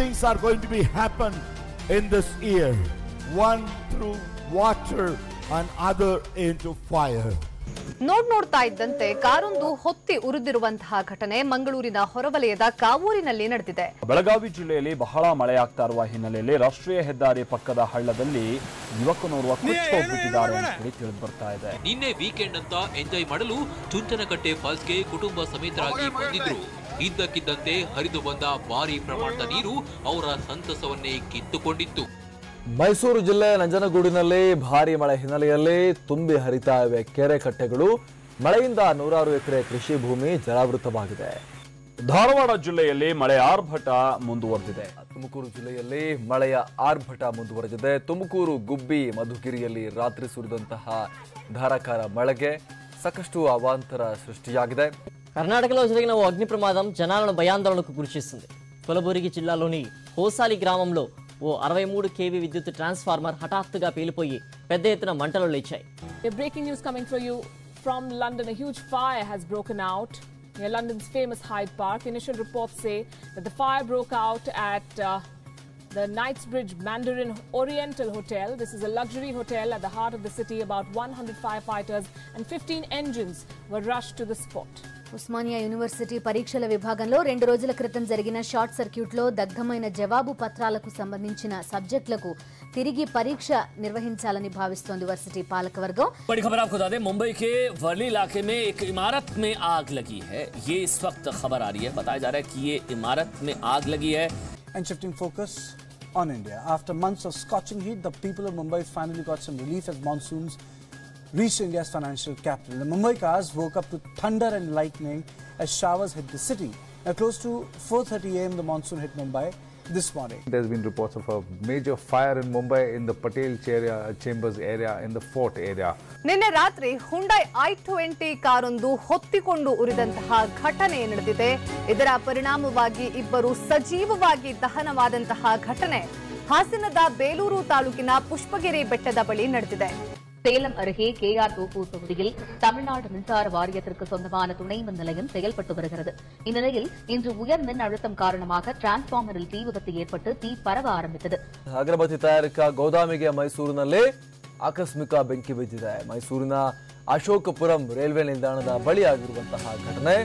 things are going to be happen in this year. One through water and other into fire. ನೋಡ್ ನೋಡ್ತಾ ಇದ್ದಂತೆ ಕಾರೊಂದು ಹೊತ್ತಿ ಉರಿದಿರುವಂತಹ ಘಟನೆ ಮಂಗಳೂರಿನ ಹೊರವಲಯದ ಕಾವೂರಿನಲ್ಲಿ ನಡೆದಿದೆ ಬೆಳಗಾವಿ ಜಿಲ್ಲೆಯಲ್ಲಿ ಬಹಳ ಮಳೆಯಾಗ್ತಾ ಇರುವ ಹಿನ್ನೆಲೆಯಲ್ಲಿ ರಾಷ್ಟ್ರೀಯ ಹೆದ್ದಾರಿ ಪಕ್ಕದ ಹಳ್ಳದಲ್ಲಿ ಯುವಕನೋರ್ವ ಹೋಗ್ಬಿಟ್ಟಿದ್ದಾರೆ ಅಂತ ಹೇಳಿ ತಿಳಿದು ಬರ್ತಾ ಇದೆ ನಿನ್ನೆ ವೀಕೆಂಡ್ ಅಂತ ಎಂಜಾಯ್ ಮಾಡಲು ಚುಂಚನಕಟ್ಟೆ ಫಾಲ್ಸ್ಗೆ ಕುಟುಂಬ ಸಮೇತರಾಗಿ ಬಂದಿದ್ರು ಇದ್ದಕ್ಕಿದ್ದಂತೆ ಹರಿದು ಬಂದ ಭಾರಿ ಪ್ರಮಾಣದ ನೀರು ಅವರ ಸಂತಸವನ್ನೇ ಕಿತ್ತುಕೊಂಡಿತ್ತು. ಮೈಸೂರು ಜಿಲ್ಲೆ ನಂಜನಗೂಡಿನಲ್ಲಿ ಭಾರಿ ಮಳೆ ಹಿನ್ನೆಲೆಯಲ್ಲಿ ತುಂಬಿ ಹರಿತಾ ಇವೆ ಕೆರೆ ಕಟ್ಟೆಗಳು. ಮಳೆಯಿಂದ ನೂರಾರು ಎಕರೆ ಕೃಷಿ ಭೂಮಿ ಜಲಾವೃತವಾಗಿದೆ. ಧಾರವಾಡ ಜಿಲ್ಲೆಯಲ್ಲಿ ಮಳೆ ಆರ್ಭಟ ಮುಂದುವರೆದಿದೆ. ತುಮಕೂರು ಜಿಲ್ಲೆಯಲ್ಲಿ ಮಳೆಯ ಆರ್ಭಟ ಮುಂದುವರೆದಿದೆ. ತುಮಕೂರು ಗುಬ್ಬಿ ಮಧುಗಿರಿಯಲ್ಲಿ ರಾತ್ರಿ ಸುರಿದಂತಹ ಧಾರಾಕಾರ ಮಳೆಗೆ ಸಾಕಷ್ಟು ಅವಾಂತರ ಸೃಷ್ಟಿಯಾಗಿದೆ. కర్ణాటకలో జరిగిన ఓ అగ్ని ప్రమాదం జనాలను భయాందోళనకు గురి చేసింది కొలబూరిగి జిల్లాలోని హోసాలి గ్రామంలో ఓ అరవై మూడు కేవీ విద్యుత్ ట్రాన్స్ఫార్మర్ హఠాత్తుగా పేలిపోయి పెద్ద ఎత్తున మంటలు లేచాయి. Breaking news coming for you from London huge fire has broken out London's famous Hyde Park initial reports say fire broke out at the Knightsbridge Mandarin Oriental Hotel. This is a luxury hotel at the heart of the city. About 100 firefighters and 15 engines were rushed to the spot. Osmania university పరీక్షల విభాగంలో రెండు రోజుల క్రితం జరిగిన short సర్క్యూట్లో దగ్ధమైన జవాబు పత్రాలకు సంబంధించిన సబ్జెక్టులకు తిరిగి పరీక్ష నిర్వహించాలని భావిస్తోంది వర్సిటీ పాలకవర్గం बड़ी खबर आपको बता दें मुंबई के वर्ली इलाके में एक इमारत में आग लगी है ये इस वक्त खबर आ रही है बताया जा रहा है कि ये इमारत में आग लगी है and shifting focus on India. After months of scorching heat, the people of Mumbai finally got some relief as monsoons reached India's financial capital. The Mumbaikas woke up to thunder and lightning as showers hit the city. Now, close to 4:30 a.m., the monsoon hit Mumbai this morning. There's been reports of a major fire in Mumbai in the Patel Chambers area, in the fort area. ನಿನ್ನೆ ರಾತ್ರಿ Hyundai I twenty ಕಾರೊಂದು ಹೊತ್ತಿಕೊಂಡು ಉರಿದಂತಹ ಘಟನೆ ನಡೆದಿದೆ ಇದರ ಪರಿಣಾಮವಾಗಿ ಇಬ್ಬರು ಸಜೀವವಾಗಿ ದಹನವಾದಂತಹ ಘಟನೆ ಹಾಸನದ ಬೇಲೂರು ತಾಲೂಕಿನ ಪುಷ್ಪಗಿರಿ ಬೆಟ್ಟದ ಬಳಿ ನಡೆದಿದೆ சேலம் அருகே கேஆர் தோப்பூர் பகுதியில் தமிழ்நாடு மின்சார வாரியத்திற்கு சொந்தமான துணை மின் நிலையம் செயல்பட்டு வருகிறது இந்நிலையில் இன்று உயர் மின் அழுத்தம் காரணமாக டிரான்ஸ்பார்மரில் தீ விபத்து ஏற்பட்டு தீ பரவ ஆரம்பித்தது ಅಗರಬತ್ತಿ ತಯಾರಿಕಾ ಗೋದಾಮಿಗೆ ಮೈಸೂರಿನಲ್ಲಿ ಆಕಸ್ಮಿಕ ಬೆಂಕಿ ಬಿದ್ದಿದೆ ಮೈಸೂರಿನ ಅಶೋಕಪುರಂ ರೈಲ್ವೆ ನಿಲ್ದಾಣದ ಬಳಿ ಆಗಿರುವಂತಹ ಘಟನೆ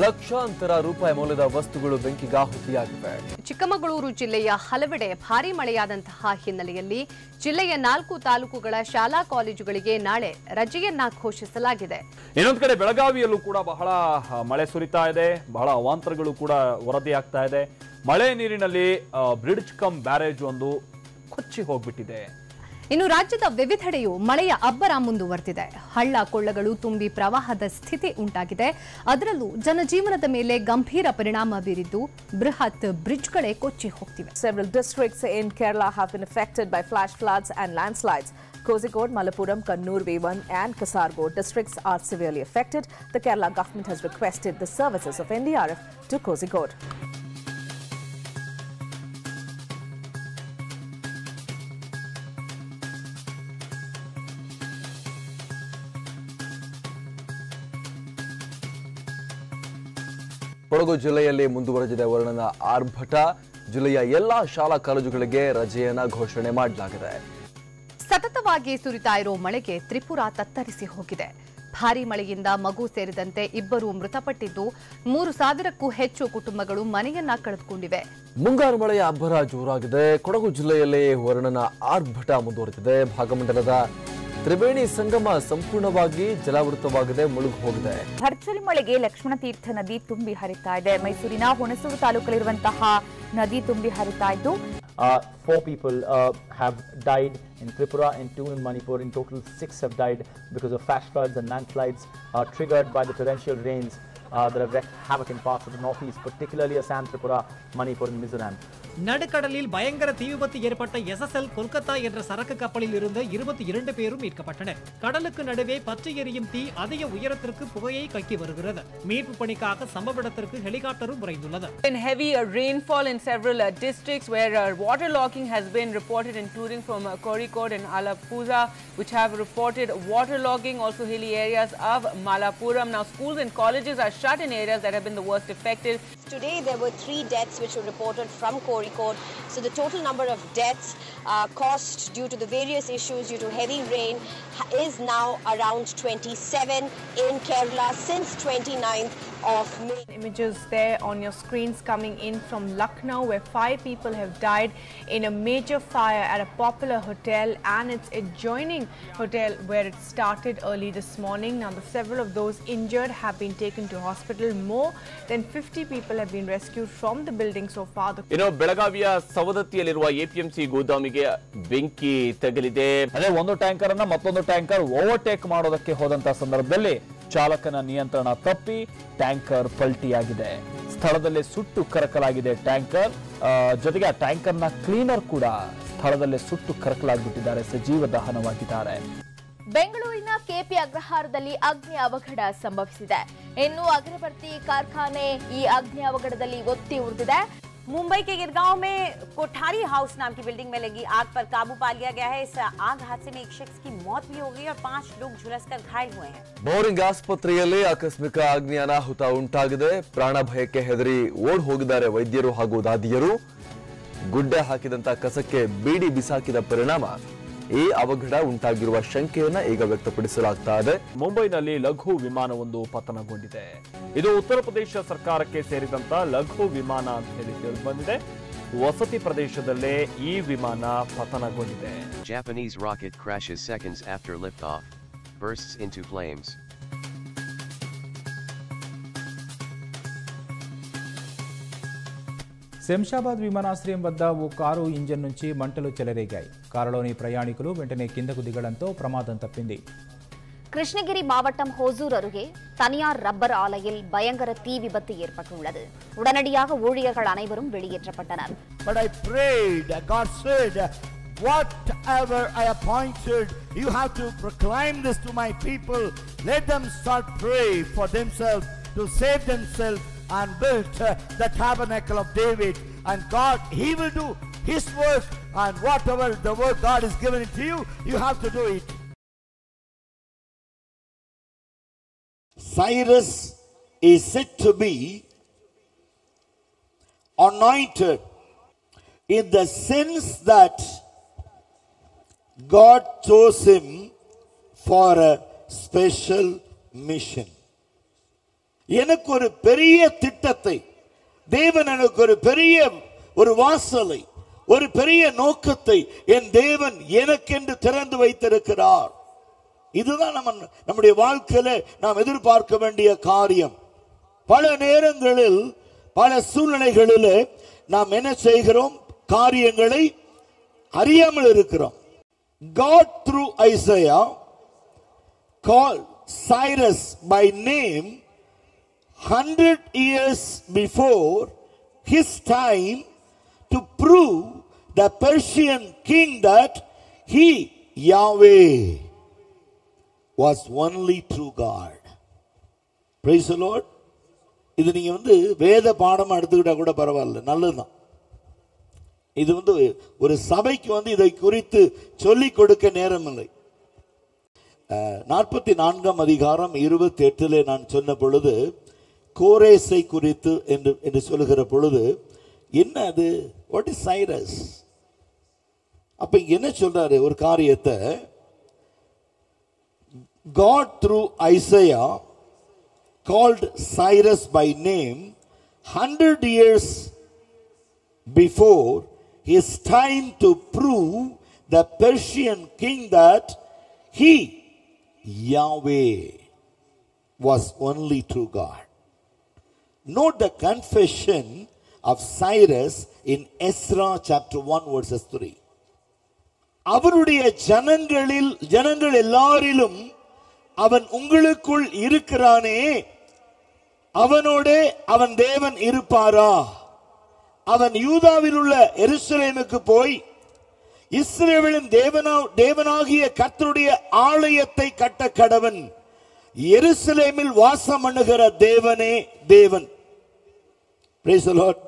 ಲಕ್ಷಾಂತರ ರೂಪಾಯಿ ಮೌಲ್ಯದ ವಸ್ತುಗಳು ಬೆಂಕಿಗಾಹುತಿಯಾಗಿವೆ ಚಿಕ್ಕಮಗಳೂರು ಜಿಲ್ಲೆಯ ಹಲವೆಡೆ ಭಾರಿ ಮಳೆಯಾದಂತಹ ಹಿನ್ನೆಲೆಯಲ್ಲಿ ಜಿಲ್ಲೆಯ ನಾಲ್ಕು ತಾಲೂಕುಗಳ ಶಾಲಾ ಕಾಲೇಜುಗಳಿಗೆ ನಾಳೆ ರಜೆಯನ್ನ ಘೋಷಿಸಲಾಗಿದೆ. ಇನ್ನೊಂದು ಕಡೆ ಬೆಳಗಾವಿಯಲ್ಲೂ ಕೂಡ ಬಹಳ ಮಳೆ ಸುರಿತಾ ಇದೆ. ಬಹಳ ಅವಾಂತರಗಳು ಕೂಡ ವರದಿಯಾಗ್ತಾ ಇದೆ. ಮಳೆ ನೀರಿನಲ್ಲಿ ಬ್ರಿಡ್ಜ್ ಕಮ್ ಬ್ಯಾರೇಜ್ ಒಂದು ಕೊಚ್ಚಿ ಹೋಗ್ಬಿಟ್ಟಿದೆ. ಇನ್ನು ರಾಜ್ಯದ ವಿವಿಧೆಡೆಯೂ ಮಳೆಯ ಅಬ್ಬರ ಮುಂದುವರೆದಿದೆ ಹಳ್ಳ ಕೊಳ್ಳಗಳು ತುಂಬಿ ಪ್ರವಾಹದ ಸ್ಥಿತಿ ಉಂಟಾಗಿದೆ ಅದರಲ್ಲೂ ಜನಜೀವನದ ಮೇಲೆ ಗಂಭೀರ ಪರಿಣಾಮ ಬೀರಿದ್ದು ಬೃಹತ್ ಬ್ರಿಡ್ಜ್ಗಳೇ ಕೊಚ್ಚಿ ಹೋಗ್ತಿವೆ Several districts in Kerala have been affected by flash floods and landslides. Kozhikode, Malappuram, Kannur, Vevan and Kasargod districts are severely affected. The Kerala government has requested the services of NDRF to Kozhikode. Kodagu ಜಿಲ್ಲೆಯಲ್ಲಿ ಮುಂದುವರೆದಿದೆ ವರ್ಣನ ಆರ್ಭಟ. ಜಿಲ್ಲೆಯ ಎಲ್ಲಾ ಶಾಲಾ ಕಾಲೇಜುಗಳಿಗೆ ರಜೆಯನ್ನ ಘೋಷಣೆ ಮಾಡಲಾಗಿದೆ. ಸತತವಾಗಿ ಸುರಿತಾ ಇರೋ ಮಳೆಗೆ ತ್ರಿಪುರ ತತ್ತರಿಸಿ ಹೋಗಿದೆ. ಭಾರೀ ಮಳೆಯಿಂದ ಮಗು ಸೇರಿದಂತೆ ಇಬ್ಬರು ಮೃತಪಟ್ಟಿದ್ದು ಮೂರು ಸಾವಿರಕ್ಕೂ ಹೆಚ್ಚು ಕುಟುಂಬಗಳು ಮನೆಯನ್ನ ಕಳೆದುಕೊಂಡಿವೆ. ಮುಂಗಾರು ಮಳೆಯ ಅಬ್ಬರ ಜೋರಾಗಿದೆ. ಕೊಡಗು ಜಿಲ್ಲೆಯಲ್ಲಿ ವರ್ಣನ ಆರ್ಭಟ ಮುಂದುವರೆದಿದೆ. ಭಾಗಮಂಡಲದ ತ್ರಿವೇಣಿ ಸಂಗಮ ಸಂಪೂರ್ಣವಾಗಿ ಜಲಾವೃತವಾಗಿದೆ ಮುಳುಗು ಹೋಗಿದೆ ಭರ್ಜರಿ ಮಳೆಗೆ ಲಕ್ಷ್ಮಣ ತೀರ್ಥ ನದಿ ತುಂಬಿ ಹರಿತಾ ಇದೆ. ಮೈಸೂರಿನ ಹುಣಸೂರು ತಾಲೂಕಲ್ಲಿರುವಂತಹ ನದಿ ತುಂಬಿ ಹರಿತಾ ಇದ್ದು four people have died in Tripura in two in Manipur in total six have died because of flash floods and landslides triggered by the torrential rains that have wreaked havoc in parts of the northeast, particularly Assam, Tripura, Manipur, and Mizoram. நடுக்கடலில் பயங்கர தீ விபத்து ஏற்பட்ட SSL Kolkata என்ற சரக்கு கப்பலில் இருந்த இருபத்தி இரண்டு பேரும் மீட்கப்பட்டனர் கடலுக்கு நடுவே பற்றி எரியும் தீ அதிக உயரத்திற்கு புகையை கக்கி வருகிறது மீட்பு பணிக்காக சம்பவ இடத்திற்கு ஹெலிகாப்டரும் விரைந்துள்ளது been heavy uh, rainfall in several uh, districts where uh, waterlogging has been reported, including from uh, Kozhikode and Alappuzha, which have reported waterlogging. Also, hilly areas of Malappuram. Now, schools and colleges are in areas that have been the worst affected. Today there were three deaths which were reported from Kozhikode. So the total number of deaths uh, caused due to the various issues due to heavy rain is now around 27 in Kerala since 29th of. Images there on your screens coming in from Lucknow, where five people have died in a major fire at a popular hotel and its adjoining hotel where it started early this morning. Now, the several of those injured have been taken to hospital. More than 50 people have been rescued from the building so far. The ಇನ್ನು ಬೆಳಗಾವಿಯ ಸವದತ್ತಿಯಲ್ಲಿರುವ APMC ಗೋದಾಮಿಗೆ ಬೆಂಕಿ ತಗಲಿದೆ ಅದೇ ಒಂದು tanker ಅನ್ನ ಮತ್ತೊಂದು tanker overtake ಮಾಡೋದಕ್ಕೆ ಹೋದಂತಹ ಸಂದರ್ಭದಲ್ಲಿ ಚಾಲಕನ ನಿಯಂತ್ರಣ ತಪ್ಪಿ ಟ್ಯಾಂಕರ್ ಪಲ್ಟಿಯಾಗಿದೆ. ಸ್ಥಳದಲ್ಲೇ ಸುಟ್ಟು ಕರಕಲಾಗಿದೆ ಟ್ಯಾಂಕರ್. ಜೊತೆಗೆ ಆ ಟ್ಯಾಂಕರ್ನ ಕ್ಲೀನರ್ ಕೂಡ ಸ್ಥಳದಲ್ಲೇ ಸುಟ್ಟು ಕರಕಲಾಗಿಬಿಟ್ಟಿದ್ದಾರೆ, ಸಜೀವ ದಹನವಾಗಿದ್ದಾರೆ. ಬೆಂಗಳೂರಿನ ಕೆಪಿ ಅಗ್ರಹಾರದಲ್ಲಿ ಅಗ್ನಿ ಅವಘಡ ಸಂಭವಿಸಿದೆ. ಇನ್ನು ಅಗರಬತ್ತಿ ಕಾರ್ಖಾನೆ ಈ ಅಗ್ನಿ ಅವಘಡದಲ್ಲಿ ಒತ್ತಿ ಉರಿದಿದೆ. मुंबई के गिरगांव में कोठारी हाउस नाम की बिल्डिंग में लगी आग पर काबू पा लिया गया है इस आग हादसे में एक शख्स की मौत भी हो गई और पांच लोग झुलसकर घायल हुए हैं ಬೋರಿಂಗ್ ಆಸ್ಪತ್ರೆಯಲ್ಲಿ ಆಕಸ್ಮಿಕ ಅಗ್ನಿ ಅನಾಹುತ ಉಂಟಾಗಿದೆ ಪ್ರಾಣ ಭಯಕ್ಕೆ ಹೆದರಿ ಓಡ್ ಹೋಗಿದ್ದಾರೆ ವೈದ್ಯರು ಹಾಗೂ ದಾದಿಯರು ಗುಡ್ಡೆ ಹಾಕಿದಂತ ಕಸಕ್ಕೆ ಬೀಡಿ ಬಿಸಾಕಿದ ಪರಿಣಾಮ ಈ ಅವಘಡ ಉಂಟಾಗಿರುವ ಶಂಕೆಯನ್ನ ಈಗ ವ್ಯಕ್ತಪಡಿಸಲಾಗ್ತಾ ಇದೆ ಮುಂಬೈನಲ್ಲಿ ಲಘು ವಿಮಾನವೊಂದು ಪತನಗೊಂಡಿದೆ ಇದು ಉತ್ತರ ಪ್ರದೇಶ ಸರ್ಕಾರಕ್ಕೆ ಸೇರಿದಂತ ಲಘು ವಿಮಾನ ಅಂತ ಹೇಳಿ ತಿಳಿದು ಬಂದಿದೆ ವಸತಿ ಪ್ರದೇಶದಲ್ಲೇ ಈ ವಿಮಾನ ಪತನಗೊಂಡಿದೆ Japanese rocket crashes seconds after liftoff. Bursts into flames. Shamshabad విమానాశ్రయం వద్ద ఓ కారు ఇంజన్ నుంచి మంటలు చెలరేగాయి కారులోని ప్రయాణికులు వెంటనే కిందకు దిగడంతో ప్రమాదం తప్పింది கிருஷ்ணகிரி மாவட்டம் ஹோசூர் அருகே தனியார் ரப்பர் ஆலையில் பயங்கர தீ விபத்து ஏற்பட்டுள்ளது உடனடியாக ஊழியர்கள் அனைவரும் வெளியேற்றப்பட்டனர் But I prayed, God said, whatever I appointed, you have to proclaim this to my people. Let them start pray for themselves to save themselves and built uh, the tabernacle of David. And God, He will do His work and whatever the work God has given it to you, you have to do it. Cyrus is said to be anointed in the sense that God chose him for a special mission. எனக்கு ஒரு பெரிய திட்டத்தை தேவன் எனக்கு ஒரு பெரிய ஒரு வாசலை ஒரு பெரிய நோக்கத்தை என் தேவன் எனக்கென்று திறந்து வைத்திருக்கிறார். இதுதான் நம்ம நம்முடைய வாழ்க்கையில நாம் எதிர்பார்க்க வேண்டிய காரியம். பல நேரங்களில் பல சூழ்நிலைகளில் நாம் என்ன செய்கிறோம்? காரியங்களை அறியாமல் இருக்கிறோம். God through Isaiah call Cyrus by name hundred years before his time to prove the Persian king that he Yahweh was only true God. Praise the Lord. இது நீங்க வந்து வேத பாடம் எடுத்துக்கிட்டா கூட பரவாயில்ல நல்லதுதான் இது வந்து ஒரு சபைக்கு வந்து இதை குறித்து சொல்லிக் கொடுக்க நேரம் இல்லை நாற்பத்தி நான்காம் அதிகாரம் இருபத்தி எட்டிலே நான் சொன்ன பொழுது கோரேஸை குறித்து என்று என்று சொல்லுகிற பொழுது என்ன அது வாட் இஸ் சைரஸ் அப்ப இங்க என்ன சொல்றாரு ஒரு காரியத்தை God through Isaiah called Cyrus by name hundred years before his time to prove the Persian king that he, Yahweh, was only true God. Note the confession of Cyrus in Ezra chapter 1 verses 3. அவருடைய ஜனங்களில் ஜனங்கள் எல்லாரிலும் அவன் உங்களுக்குள் இருக்கிறானே. அவனோட அவன் தேவன் இருப்பாரா? அவன் யூதாவில் உள்ள எருசலேமுக்கு போய் இஸ்ரேலின் தேவனா தேவனாகிய கர்த்தருடைய ஆலயத்தை கட்ட கடவன். எருசலேமில் வாசம் பண்ணுகிற தேவனே தேவன். Praise Lord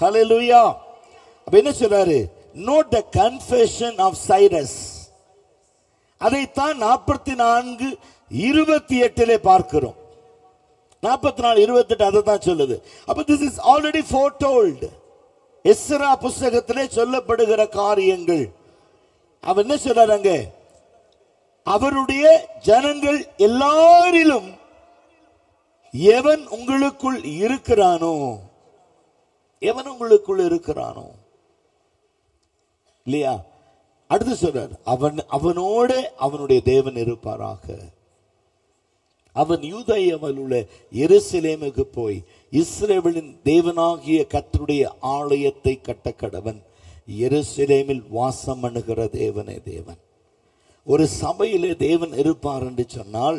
Lord. லூயா அப்போ என்ன சொல்றாரு? Note the confession of Cyrus அதைத்தான் நாற்பத்தி நான்கு இருபத்தி எட்டிலே பார்க்கிறோம். நாற்பத்தி நாலு இருபத்தி எட்டு அதை தான் சொல்லுது. அப்போ this is already foretold Ezra புஸ்தகத்திலே சொல்லப்படுகிற காரியங்கள். அவர் என்ன சொல்றாரு அவருடைய ஜனங்கள் எல்லாரிலும் எவன் உங்களுக்குள் இருக்கிறானோ எவன் உங்களுக்குள் இருக்கிறானோ? இல்லையா? அடுத்து சொல்றார் அவன் அவனோட அவனுடைய தேவன் இருப்பாராக. அவன் யூதயவில் உள்ள எருசலேமுக்கு போய் இஸ்ரேவலின் தேவனாகிய கத்தருடைய ஆலயத்தை கட்ட கடவன் எருசலேமில் வாசம் பண்ணுகிற தேவனே தேவன். ஒரு சபையிலே தேவன் இருப்பார் என்று சொன்னால்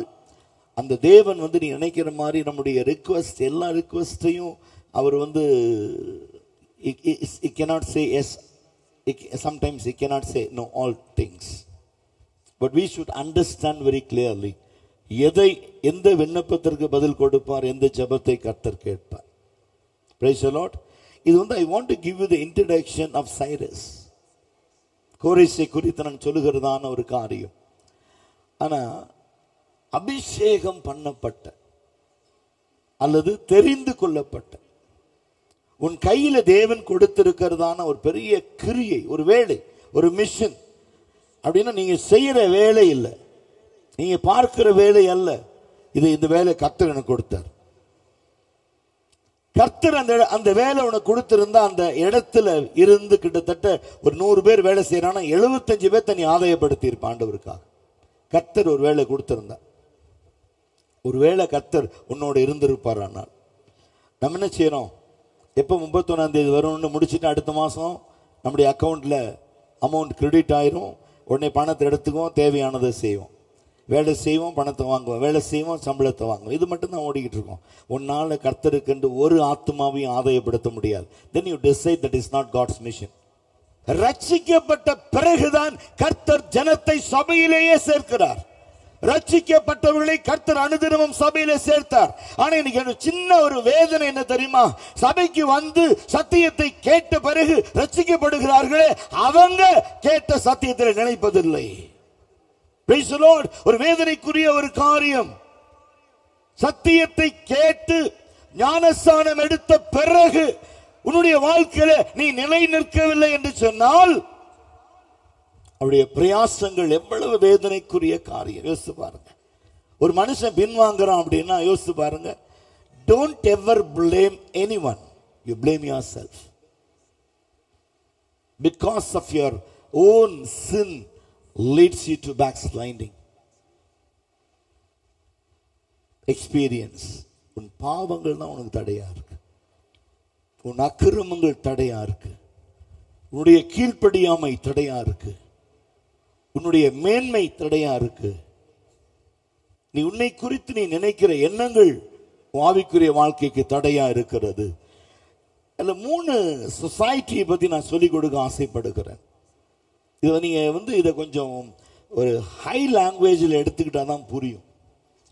அந்த தேவன் வந்து நீ நினைக்கிற மாதிரி நம்முடைய ரிக்வஸ்ட் எல்லா ரிக்வஸ்டையும் அவர் வந்து he cannot say yes sometimes he cannot say no all things but we should understand very clearly எதை எந்த விண்ணப்பத்திற்கு பதில் கொடுப்பார் எந்த ஜெபத்தை கர்த்தர் கேட்பார். பிரைஸ் the இது வந்து I want to give you the introduction of Cyrus கோரிசை குறித்து நான் சொல்லுகிறதான ஒரு காரியம். ஆனால் அபிஷேகம் பண்ணப்பட்ட அல்லது தெரிந்து கொள்ளப்பட்ட உன் கையில் தேவன் கொடுத்திருக்கிறதான ஒரு பெரிய கிரியை ஒரு வேலை ஒரு மிஷன் அப்படின்னா நீங்கள் செய்கிற வேலை இல்லை. நீங்கள் பார்க்கிற வேலை அல்ல. இது இந்த வேலை கர்த்தர் எனக்கு கொடுத்தார். கர்த்தர் அந்த அந்த வேலை உனக்கு கொடுத்திருந்தா அந்த இடத்துல இருந்து கிட்டத்தட்ட ஒரு நூறு பேர் வேலை செய்கிறான்னா எழுபத்தஞ்சு பேர் தனி ஆதாயப்படுத்தி இருப்பான் ஆண்டவருக்காக. கர்த்தர் ஒரு வேலை கொடுத்திருந்தா. ஒரு வேளை கர்த்தர் உன்னோட இருந்திருப்பார் ஆனால். நம்ம என்ன செய்கிறோம் எப்போ முப்பத்தொன்னாம் தேதி வரும்னு முடிச்சுட்டு அடுத்த மாதம் நம்முடைய அக்கௌண்ட்டில் அமௌண்ட் கிரெடிட் ஆயிரும். உடனே பணத்தை எடுத்துக்குவோம் தேவையானதை செய்வோம். வேலை செய்வோம் பணத்தை வாங்குவோம். வேலை செய்வோம் சம்பளத்தை வாங்குவோம். இது மட்டும் தான் ஓடிக்கிட்டு இருக்கோம். உன்னால் கர்த்தருக்கென்று ஒரு ஆத்மாவையும் ஆதாயப்படுத்த முடியாது. Then you decide that is not God's mission ரட்சிக்கப்பட்ட பிறகுதான் கர்த்தர் ஜனத்தை சபையிலேயே சேர்க்கிறார். ரட்சிக்கப்பட்டவர்களை கர்த்தர் அனுதினமும் சபையில சேர்த்தார். ஆனா இன்னைக்கு எனக்கு சின்ன ஒரு வேதனை என்ன தெரியுமா? சபைக்கு வந்து சத்தியத்தை கேட்ட பிறகு ரட்சிக்கப்படுகிறார்களே அவங்க கேட்ட சத்தியத்தில் நினைப்பதில்லை. ஒரு வேதனைக்குரிய ஒரு காரியம். சத்தியத்தை கேட்டு ஞானஸ்தானம் எடுத்த பிறகு உன்னுடைய வாழ்க்கையில நீ நிலை நிற்கவில்லை என்று சொன்னால் அவருடைய பிரயாசங்கள் எவ்வளவு வேதனைக்குரிய காரியம். யோசித்து பாருங்க. ஒரு மனுஷன் பின்வாங்குறான் அப்படின்னா யோசித்து பாருங்க. Don't ever blame anyone you blame yourself because of your own sin leads you to backsliding experience உன் பாவங்கள் தான் உனக்கு தடையா இருக்கு. உன் அக்கிரமங்கள் தடையா இருக்கு. உன்னுடைய கீழ்ப்படியாமை தடையா இருக்கு. உன்னுடைய மேன்மை தடையா இருக்கு. நீ உன்னை குறித்து நீ நினைக்கிற எண்ணங்கள் வாவிக்குரிய ஆவிக்குரிய வாழ்க்கைக்கு தடையா இருக்கிறது. அதில் மூணு சொசைட்டியை பற்றி நான் சொல்லிக் கொடுக்க ஆசைப்படுகிறேன். இதை நீங்கள் வந்து இதை கொஞ்சம் ஒரு ஹை லாங்குவேஜில் எடுத்துக்கிட்டால் தான் புரியும்.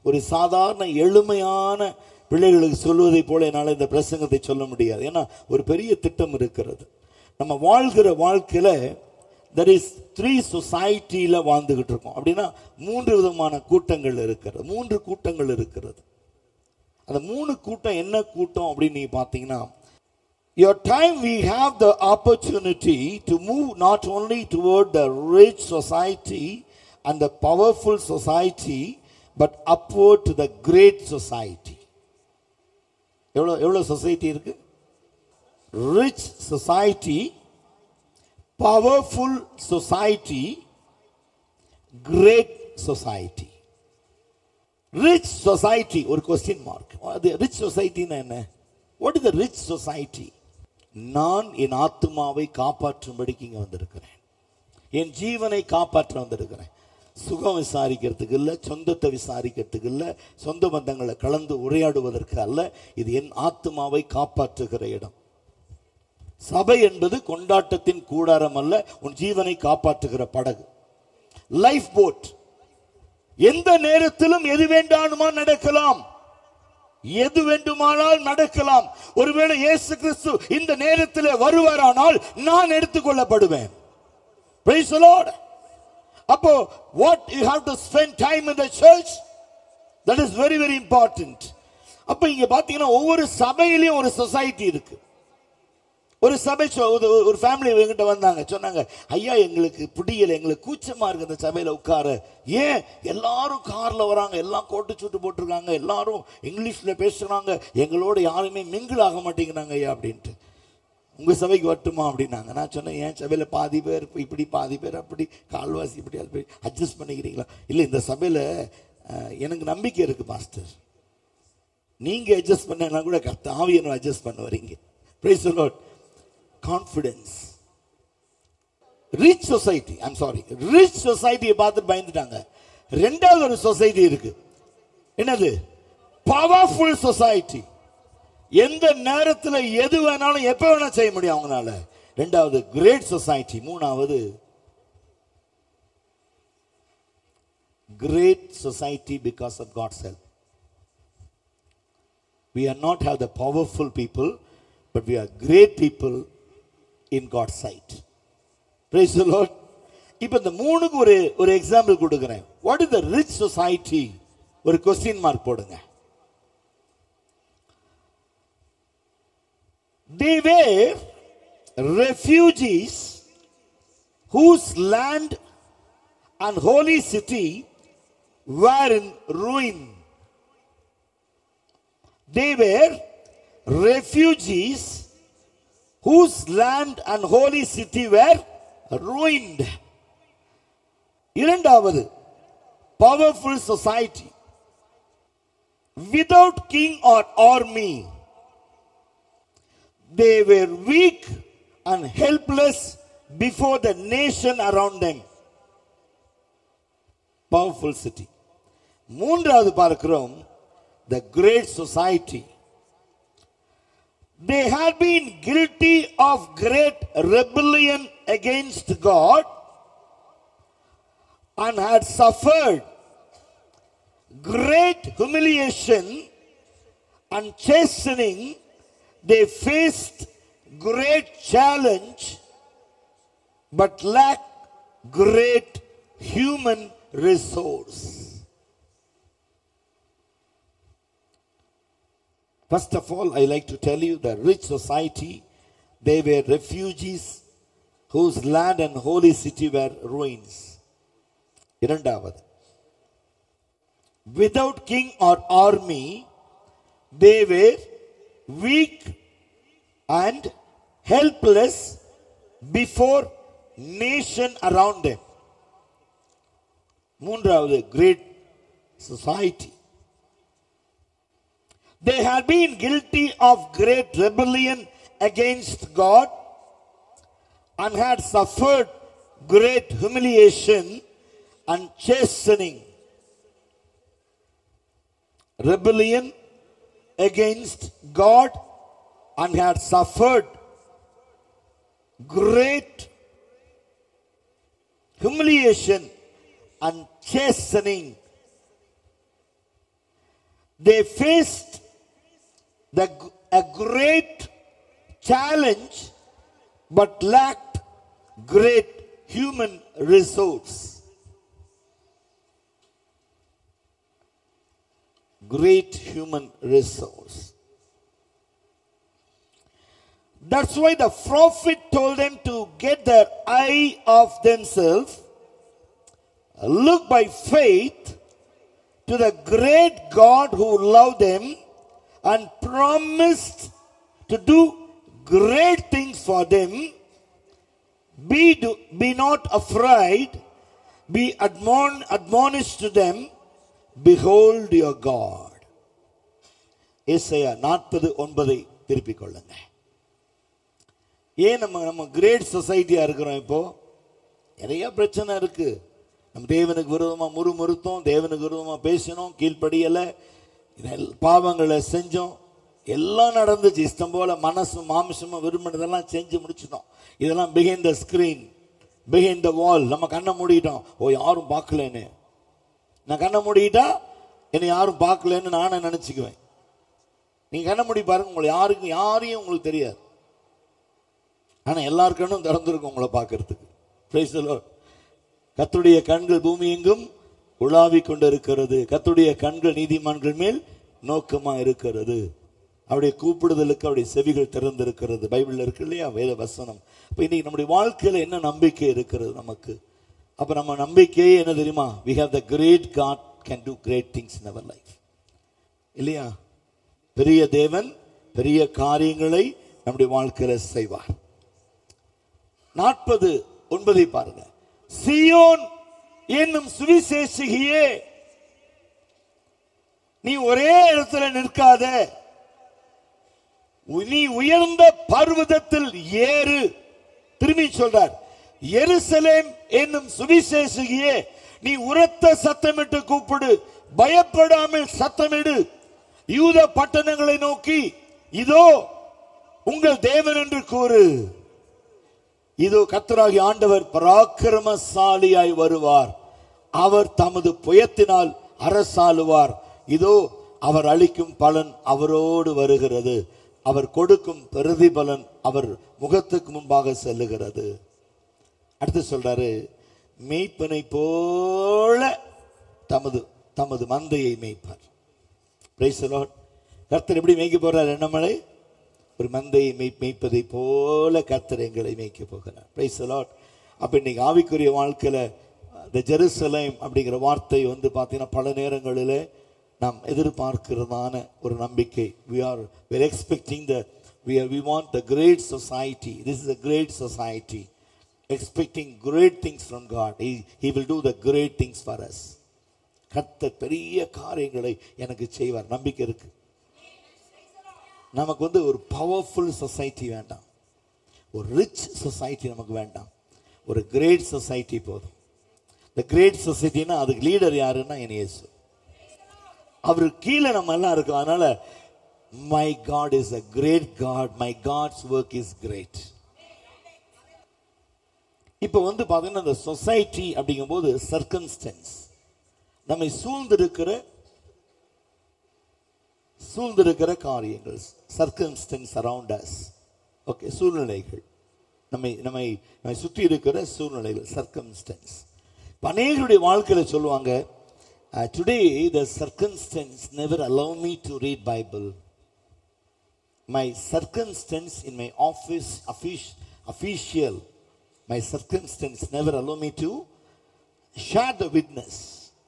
ஒரு சாதாரண எளிமையான பிள்ளைகளுக்கு சொல்வதை போல என்னால் இந்த பிரசங்கத்தை சொல்ல முடியாது. ஏன்னா ஒரு பெரிய திட்டம் இருக்கிறது. நம்ம வாழ்கிற வாழ்க்கையில் தட் இஸ் த்ரீ சொசைட்டியில் வாழ்ந்துகிட்டு இருக்கோம் அப்படின்னா மூன்று விதமான கூட்டங்கள் இருக்கிறது. மூன்று கூட்டங்கள் இருக்கிறது. அந்த மூணு கூட்டம் என்ன கூட்டம் அப்படின்னு நீங்க பார்த்தீங்கன்னா your time we have the opportunity to move not only toward the rich society and the powerful society but upward to the great society. எவ்வளோ எவ்வளோ சொசைட்டி இருக்கு? Rich society powerful society great society rich society ஒரு question mark அது rich சொசைட்டின்னா என்ன? What is the rich society நான் என் ஆத்மாவை காப்பாற்றும்படிக்கு இங்கே வந்திருக்கிறேன். என் ஜீவனை காப்பாற்ற வந்திருக்கிறேன். சுகம் விசாரிக்கிறதுக்கு இல்லை சொந்தத்தை விசாரிக்கிறதுக்கு இல்லை சொந்த பந்தங்களை கலந்து உரையாடுவதற்கு அல்ல இது என் ஆத்மாவை காப்பாற்றுகிற இடம். சபை என்பது கொண்டாட்டத்தின் கூடாரம் அல்ல உன் ஜீவனை காப்பாற்றுகிற படகு. லைஃப் போட் எந்த நேரத்திலும் எது வேண்டானுமா நடக்கலாம். எது வேண்டுமானால் நடக்கலாம். ஒருவேளை இயேசு கிறிஸ்து இந்த நேரத்தில் வருவாரானால் நான் எடுத்துக்கொள்ளப்படுவேன் அப்போ what you have to spend time in the church that is very very important அப்ப இங்க பாத்தீங்கன்னா ஒவ்வொரு சபையிலையும் ஒரு சொசைட்டி இருக்கு. ஒரு சபை சொ- ஒரு- ஃபேமிலி எங்கிட்ட வந்தாங்க. சொன்னாங்க ஐயா எங்களுக்கு பிடிக்கல எங்களுக்கு கூச்சமா இருக்கு இந்த சபையில் உட்கார. ஏன்? எல்லாரும் கார்ல வராங்க எல்லாம் கோட்டு சூட்டு போட்டிருக்காங்க எல்லாரும் இங்கிலீஷில் பேசுறாங்க எங்களோட யாருமே மிங்கிள் ஆக மாட்டேங்கிறாங்க ஐயா அப்படின்ட்டு. உங்கள் சபைக்கு வரட்டுமா? அப்படின்னாங்க. நான் சொன்னேன் ஏன் சபையில் பாதி பேர் இப்படி பாதி பேர் அப்படி கால்வாசி இப்படி அப்படி அட்ஜஸ்ட் பண்ணிக்கிறீங்களா? இல்லை இந்த சபையில் எனக்கு நம்பிக்கை இருக்குது மாஸ்டர் நீங்கள் அட்ஜஸ்ட் பண்ணா கூட கர்த்த ஆவியனும் அட்ஜஸ்ட் பண்ண வரீங்க praise note confidence rich society I'm sorry rich சொசைட்டியை பார்த்து பயந்துட்டாங்க. ரெண்டாவது ஒரு சொசைட்டி இருக்கு. என்னது? பவர்ஃபுல் சொசைட்டி எந்த நேரத்தில் எது வேணாலும் எப்போ வேணாலும் செய்ய முடியும் அவங்களால? ரெண்டாவது கிரேட் சொசைட்டி மூணாவது great society because of God cell we are not have the powerful people but we are great people in god's sight praise the lord இப்போ இந்த மூணுக்கு ஒரு ஒரு எக்ஸாம்பிள் கொடுக்குறேன் what is the rich society ஒரு question mark போடுங்க they were refugees whose land and holy city were in ruin they were refugees whose land and holy city were ruined. இரண்டாவது powerful society without king or army they were weak and helpless before the nation around them powerful city மூன்றாவது பார்க்கிறோம் the great society. They had been guilty of great rebellion against God and had suffered great humiliation and chastening. They faced great challenge but lacked great human resource. First of all, I like to tell you the rich society, they were refugees whose land and holy city were ruins. இரண்டாவது without king or army, they were weak and helpless before nation around them. மூன்றாவது great society. They had been guilty of great rebellion against God and had suffered great humiliation and chastening. Rebellion against God and had suffered great humiliation and chastening. They faced the, a great challenge but lacked great human resource. Great human resource. That's why the prophet told them to get their eye off themselves, look by faith to the great God who loved them and promised to do great things for them. Be, do, be not afraid, be admon, admonished to them, behold your God. ஏசாயா நாற்பது ஒன்பதை திருப்பிக் கொள்ளுங்க. ஏன் நம்ம நம்ம great சொசைட்டியாக இருக்கிறோம் இப்போ? நிறைய பிரச்சனை இருக்குது நம்ம தேவனுக்கு விரோதமாக முறுமுறுத்தோம் தேவனுக்கு விரோதமாக பேசினோம் கீழ்ப்படியலை. பாவங்களை செஞ்சோம். எல்லாம் நடந்துச்சு. இஷ்டம் போல் மனசும் மாமிசமும் விரும்பினதெல்லாம் செஞ்சு முடிச்சிட்டோம். இதெல்லாம் பிகைன் த ஸ்க்ரீன் பிகைன் த வால் நம்ம கண்ணை மூடிட்டோம். ஓ யாரும் பார்க்கலன்னு. நான் கண்ணை மூடிட்டா என்னை யாரும் பார்க்கலன்னு நானே நினச்சிக்குவேன். நீங்கள் கண்ணை மூடி பாருங்க. உங்களை யாருக்கும் யாரையும் உங்களுக்கு தெரியாது. ஆனால் எல்லார் கண்ணும் உங்களை பார்க்கறதுக்கு. Praise the கண்கள் பூமி எங்கும் உலாவி கொண்டிருக்கிறது கத்துடைய கண்கள் நீதிமான்கள் மேல் நோக்கமா இருக்கிறது. அவருடைய கூப்பிடுதலுக்கு அவருடைய செவிகள் திறந்திருக்கிறது. பைபிள்ல இருக்கு இல்லையா? வேத வசனம் இப்போ இன்னைக்கு நம்முடைய வாழ்க்கையில என்ன நம்பிக்கை இருக்கிறது நமக்கு? அப்போ நம்ம நம்பிக்கையே என்ன தெரியுமா? We have the great God can do great things in our life இல்லையா? பெரிய தேவன் பெரிய காரியங்களை நம்முடைய வாழ்க்கையில செய்வார். நாற்பது ஒன்பதை பாருங்க. சியோன் என்னும் சுவிசேஷகியே நீ ஒரே இடத்துல நிற்காத. நீ உயர்ந்த பர்வதத்தில் ஏறு. திரும்பி சொல்றார் எருசலேம் என்னும் சுவிசேஷகியே நீ உரத்த சத்தமிட்டு கூப்பிடு. பயப்படாமல் சத்தமிடு. யூத பட்டணங்களை நோக்கி இதோ உங்கள் தேவன் என்று கூறு. இதோ கத்தராகி ஆண்டவர் பராக்கிரமசாலியாய் வருவார். அவர் தமது புயத்தினால் அரசாளுவார். இதோ அவர் அளிக்கும் பலன் அவரோடு வருகிறது. அவர் கொடுக்கும் பிரதிபலன் அவர் முகத்துக்கு முன்பாக செல்லுகிறது. அடுத்து சொல்றாரு மெய்ப்பனை போல தமது தமது மந்தையை மேய்ப்பார் கர்த்தர் எப்படி மேய்க்க போறார்? என்னமலை ஒரு மந்தையை மெய் மெய்ப்பதை போல கத்தர் எங்களை மேய்க்க போகிறார். ப்ரைஸ் அலாட் அப்போ அப்ப இன்னைக்கு ஆவிக்குரிய வாழ்க்கையில இந்த ஜெருசலேம் அப்படிங்கிற வார்த்தை வந்து பார்த்தீங்கன்னா பல நேரங்களில் நாம் எதிர்பார்க்கிறதான ஒரு நம்பிக்கை. We are were expecting the we are we want the great society this is a great society expecting great things from God God. He, he will do the great things for பெரிய காரியங்களை எனக்கு செய்வார். நம்பிக்கை இருக்கு. நமக்கு வந்து ஒரு powerful society வேண்டாம். ஒரு ரிச் சொசைட்டி நமக்கு வேண்டாம். ஒரு கிரேட் சொசைட்டி போதும். இந்த கிரேட் சொசைட்டினா அதுக்கு லீடர் யாருன்னா என் இயேசு. அவர் கீழே நம்ம எல்லாம் இருக்கோம். அதனால my God is a great God my God's work is great இப்போ வந்து பார்த்தீங்கன்னா இந்த சொசைட்டி அப்படிங்கும்போது சர்க்கன்ஸ்டன்ஸ் நம்மை சூழ்ந்திருக்கிற சூழ்ந்திருக்கிற காரியங்கள் சர்க்கம்ஸ்டன்ஸ் அரவுண்ட் அஸ் ஓகே சூழ்நிலைகள். நம்மை நம்மை நம்மை சுற்றி இருக்கிற சூழ்நிலைகள் சர்க்கம்ஸ்டன்ஸ் அநேகருடைய வாழ்க்கையில சொல்லுவாங்க today the circumstances never allow me to read Bible my circumstances in my office offish official my circumstances never allow me to share the witness,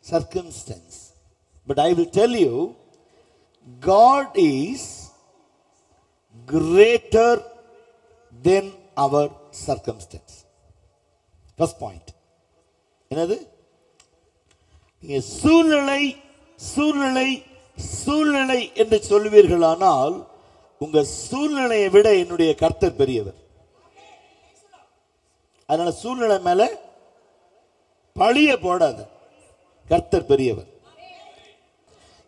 circumstance. But I will tell you, God is greater than our circumstance. First point. என்னது நீங்க சூழ்நிலை சூழ்நிலை சூழ்நிலை என்று சொல்வீர்களானால் உங்க சூழ்நிலையை விட என்னுடைய கர்த்தர் பெரியவர் அதனால சூழ்நிலை மேல பழிய போடாத கர்த்தர் பெரியவர்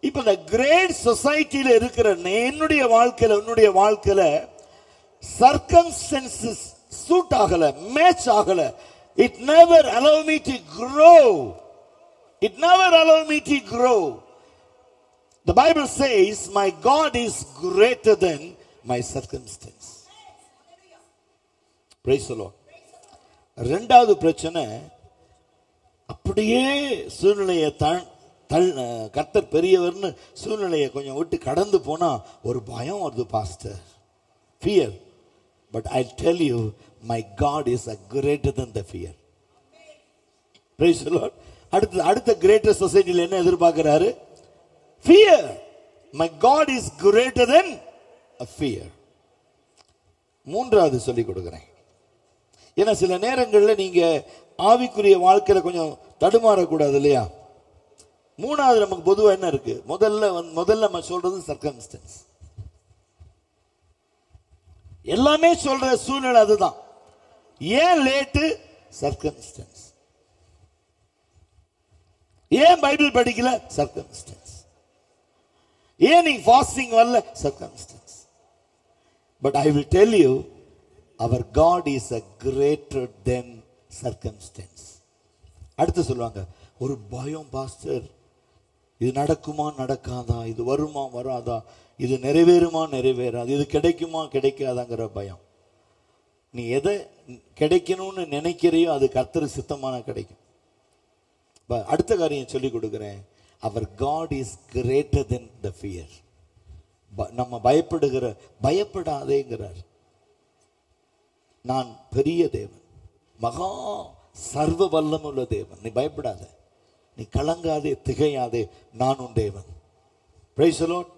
இப்ப இந்த கிரேட் சொசைட்டில இருக்கிற என்னுடைய வாழ்க்கையில் உன்னுடைய வாழ்க்கையில சர்க்கம்ஸ்டன்சஸ் சூட் ஆகல மேட்ச் ஆகல. It never allow me to grow it never allow me to grow the Bible says my God is greater than my circumstances Praise ரெண்டாவது பிரச்சனை அப்படியே சூழ்நிலையை தான் தள் கர்த்தர் பெரியவர்னு சூழ்நிலையை கொஞ்சம் விட்டு கடந்து போனால் ஒரு பயம் வருது pastor. Fear but I tell you my God is a greater than the fear Praise அடுத்து அடுத்த கிரேட்டர் சொசைட்டியில் என்ன எதிர்பார்க்கிறாரு? Fear my God is greater than a fear மூன்றாவது சொல்லிக் கொடுக்குறேன். ஏன்னா சில நேரங்களில் நீங்கள் ஆவிக்குரிய வாழ்க்கையில் கொஞ்சம் தடுமாறக்கூடாது இல்லையா? மூணாவது நமக்கு பொதுவாக என்ன இருக்கு? முதல்ல முதல்ல நம்ம சொல்றது சர்க்கம்ஸ்டன்ஸ் எல்லாமே சொல்ற சூழ்நிலை அதுதான். ஏன் லேட்டு சர்க்கம்ஸ்டன்ஸ் ஏன் பைபிள் படிக்கல? சர்க்கம்ஸ்டன்ஸ் ஏன் நீங்க ஃபாஸ்டிங் வரல? Circumstances but I will tell you our God is a greater than circumstances அடுத்து சொல்லுவாங்க ஒரு பயம் பாஸ்டர் இது நடக்குமா நடக்காதா? இது வருமா வராதா? இது நிறைவேறுமா நிறைவேறாது? இது கிடைக்குமா கிடைக்காதாங்கிற பயம். நீ எதை கிடைக்கணும்னு நினைக்கிறையோ அது கர்த்தர் சித்தமான கிடைக்கும். ப- அடுத்த காரியம் சொல்லி கொடுக்குறேன். Our God is greater than the fear நம்ம பயப்படுகிற பயப்படாதேங்கிறார். நான் பெரிய தேவன். மகா சர்வ வல்லமுள்ள தேவன். நீ பயப்படாத. நீ கலங்காதே திகையாதே நான் உன் தேவன். பிரைஸ் லார்ட்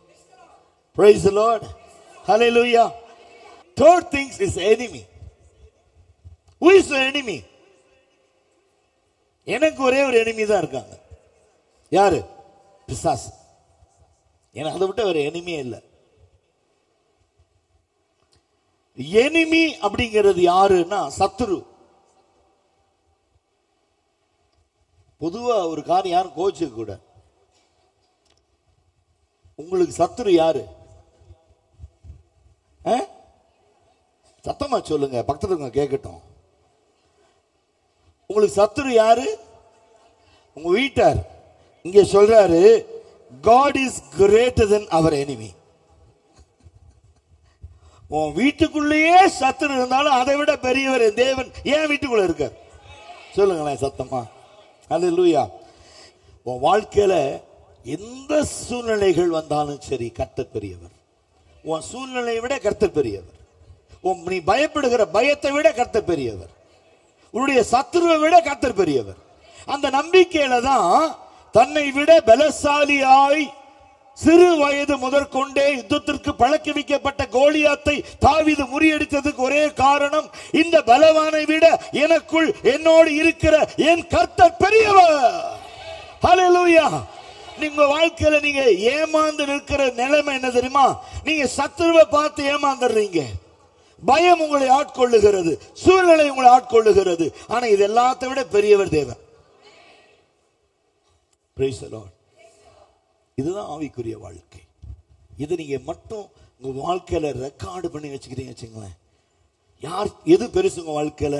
பிரைஸ் லார்ட் ஹalleluya third things is enemy. Who is the enemy? எனக்கு ஒரே ஒரு எனிமி தான் இருக்காங்க. யாரு? பிசாஸ் எனக்கு அதை விட்டு வேற எனிமியே இல்லை. எனிமி அப்படிங்கிறது யாருன்னா சத்துரு. பொதுவாக ஒரு காரியம் யாரும் கோச்சுக்க கூட. உங்களுக்கு சத்துரு யாரு? ஆ? சத்தமா சொல்லுங்க. பக்கத்துல கேட்கட்டும் உங்களுக்கு சத்துரு யாரு? உங்க வீட்டார். இங்க சொல்றாரு God is greater than our enemy உன் வீட்டுக்குள்ளேயே சத்துரு இருந்தாலும் அதை விட பெரியவர் தேவன். ஏன் வீட்டுக்குள்ள இருக்கார்? சொல்லுங்களேன் சத்தமா. அது லூயா உன் வாழ்க்கையில எந்த சூழ்நிலைகள் வந்தாலும் சரி கர்த்தர் பெரியவர் உன் சூழ்நிலையை விட கர்த்தர் பெரியவர் உன் நீ பயப்படுகிற பயத்தை விட கர்த்தர் பெரியவர் உன்னுடைய சத்துருவை விட கர்த்தர் பெரியவர் அந்த நம்பிக்கையில தான் தன்னை விட பலசாலியாய் சிறு வயது முதற்கொண்டே யுத்தத்திற்கு பழக்கி வைக்கப்பட்ட கோலியாத்தை தாவிது முறியடித்ததுக்கு ஒரே காரணம் இந்த பலவானை விட எனக்குள் என்னோடு இருக்கிற என் கர்த்தர் பெரியவர். நீங்க வாழ்க்கையில நீங்க ஏமாந்து நிற்கிற நிலைமை என்ன தெரியுமா? நீங்க சத்துருவை பார்த்து ஏமாந்துடுறீங்க. பயம் உங்களை ஆட்கொள்ளுகிறது சூழ்நிலை உங்களை ஆட்கொள்ளுகிறது. ஆனா இது எல்லாத்தை விட பெரியவர் தேவன். இதுதான் ஆவிக்குரிய வாழ்க்கை. இது நீங்கள் மட்டும் உங்க வாழ்க்கையில ரெக்கார்டு பண்ணி வச்சுக்கிறீங்க வச்சுங்களேன் யார் எது பெருசு உங்கள் வாழ்க்கையில?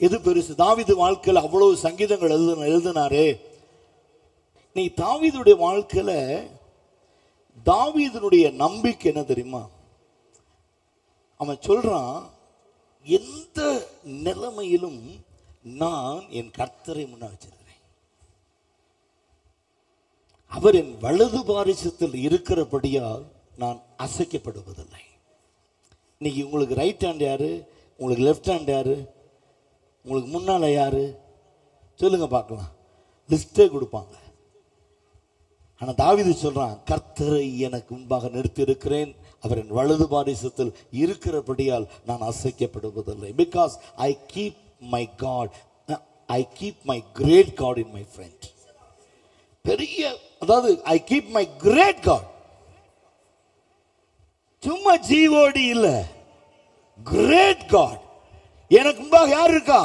எது பெருசு? தாவீது வாழ்க்கையில அவ்வளவு சங்கீதங்கள் எழுது எழுதினாரே. நீ தாவிதுடைய வாழ்க்கையில தாவிதனுடைய நம்பிக்கை என்ன தெரியுமா? அவன் சொல்றான் எந்த நிலைமையிலும் நான் என் கர்த்தரை முன்ன வச்சிருக்கேன் அவர் என் வலது பாரிசத்தில் இருக்கிறபடியால் நான் அசைக்கப்படுவதில்லை. இன்னைக்கு உங்களுக்கு ரைட் ஹேண்ட் யாரு? உங்களுக்கு லெஃப்ட் ஹேண்ட் யாரு? உங்களுக்கு முன்னால் யாரு? சொல்லுங்க பார்க்கலாம். லிஸ்டே கொடுப்பாங்க. ஆனால் தாவீது சொல்கிறான் கர்த்தரை எனக்கு முன்பாக நிறுத்தி இருக்கிறேன் அவர் என் வலது பாரிசத்தில் இருக்கிறபடியால் நான் அசைக்கப்படுவதில்லை. Because I keep my God I keep my great God in my friend பெரிய அதாவது I keep my great God சும்மா ஜீவோடி இல்ல. கிரேட் காட் எனக்கு முன்பாக யார் இருக்கா?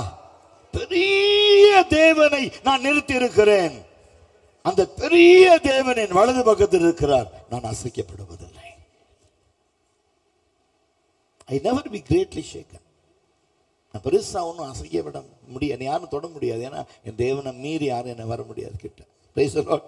பெரிய தேவனை நான் நிறுத்தி இருக்கிறேன் அந்த பெரிய தேவன் என் வலது பக்கத்தில் இருக்கிறார். நான் அசைக்கப்படுவதில்லை. I never be greatly shaken நான் பெருசாக ஒன்றும் அசைக்கப்பட முடியாது. யாரும் தொட முடியாது. ஏன்னா என் தேவனை மீறி யாரும் என்னை வர முடியாது கிட்ட. Praise the Lord.